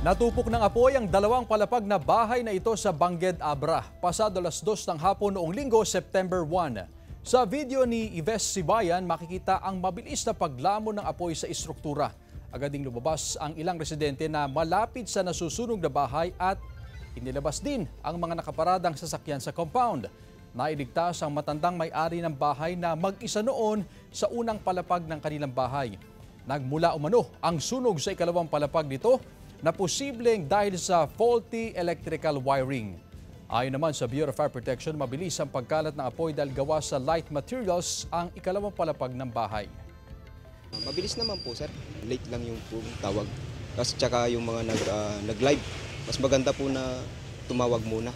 Natupok ng apoy ang dalawang palapag na bahay na ito sa Bangged Abra, pasado alas dos ng hapon noong linggo, September 1. Sa video ni Ives Sibayan, makikita ang mabilis na paglamon ng apoy sa istruktura. Agad ding lumabas ang ilang residente na malapit sa nasusunog na bahay at inilabas din ang mga nakaparadang sasakyan sa compound. Nailigtas ang matandang may-ari ng bahay na mag-isa noon sa unang palapag ng kanilang bahay. Nagmula umano ang sunog sa ikalawang palapag nito na posibleng dahil sa faulty electrical wiring. Ayon naman sa Bureau of Fire Protection, mabilis ang pagkalat ng apoy dahil gawa sa light materials ang ikalawang palapag ng bahay. Mabilis naman po sir. Late lang yung po tawag. Kasi tsaka yung mga nag, ah, nag-live, mas maganda po na tumawag muna.